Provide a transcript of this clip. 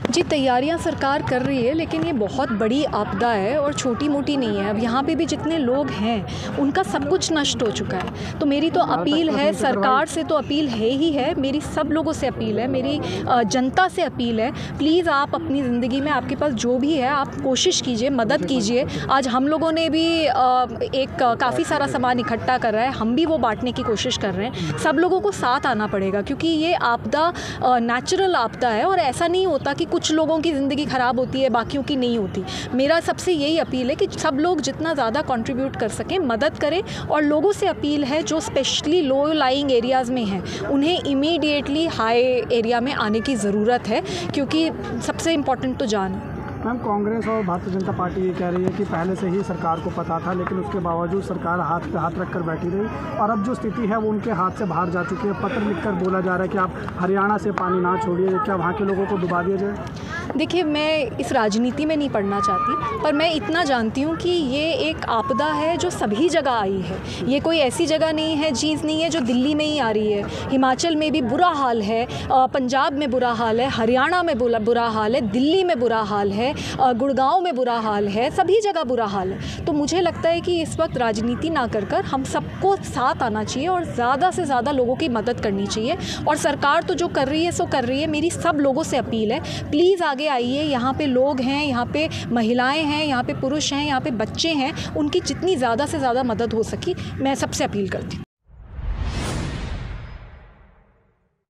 जी तैयारियाँ सरकार कर रही है लेकिन ये बहुत बड़ी आपदा है और छोटी मोटी नहीं है। अब यहाँ पे भी जितने लोग हैं उनका सब कुछ नष्ट हो चुका है। तो मेरी तो अपील है सरकार से तो अपील है ही है मेरी सब लोगों से अपील है मेरी जनता से अपील है। प्लीज़ आप अपनी ज़िंदगी में आपके पास जो भी है आप कोशिश कीजिए मदद कीजिए। आज हम लोगों ने भी एक काफ़ी सारा सामान इकट्ठा कर रहा है हम भी वो बांटने की कोशिश कर रहे हैं। सब लोगों को साथ आना पड़ेगा क्योंकि ये आपदा नेचुरल आपदा है और ऐसा नहीं होता कि कुछ लोगों की ज़िंदगी ख़राब होती है, बाकियों की नहीं होती। मेरा सबसे यही अपील है कि सब लोग जितना ज़्यादा कंट्रीब्यूट कर सकें, मदद करें और लोगों से अपील है जो स्पेशली लो लाइंग एरियाज़ में हैं, उन्हें इमीडिएटली हाई एरिया में आने की ज़रूरत है, क्योंकि सबसे इम्पोर्टेंट तो जान। है मैम, कांग्रेस और भारतीय जनता पार्टी ये कह रही है कि पहले से ही सरकार को पता था, लेकिन उसके बावजूद सरकार हाथ पे हाथ रख कर बैठी रही। और अब जो स्थिति है, वो उनके हाथ से बाहर जा चुकी है। पत्र लिखकर बोला जा रहा है कि आप हरियाणा से पानी ना छोड़िए, क्या वहाँ के लोगों को डुबा दिया जाए? देखिए, मैं इस राजनीति में नहीं पढ़ना चाहती, पर मैं इतना जानती हूँ कि ये एक आपदा है जो सभी जगह आई है। ये कोई ऐसी जगह नहीं है, चीज़ नहीं है जो दिल्ली में ही आ रही है। हिमाचल में भी बुरा हाल है पंजाब में बुरा हाल है, हरियाणा में बुरा हाल है, दिल्ली में बुरा हाल है गुड़गांव में बुरा हाल है, सभी जगह बुरा हाल है। तो मुझे लगता है कि इस वक्त राजनीति ना कर कर हम सबको साथ आना चाहिए और ज़्यादा से ज़्यादा लोगों की मदद करनी चाहिए। और सरकार तो जो कर रही है, सो कर रही है। मेरी सब लोगों से अपील है, प्लीज़ आगे आइए। यहाँ पे लोग हैं, यहाँ पे महिलाएँ हैं, यहाँ पे पुरुष हैं, यहाँ पे बच्चे हैं। उनकी जितनी ज़्यादा से ज़्यादा मदद हो सकी, मैं सबसे अपील करती हूँ।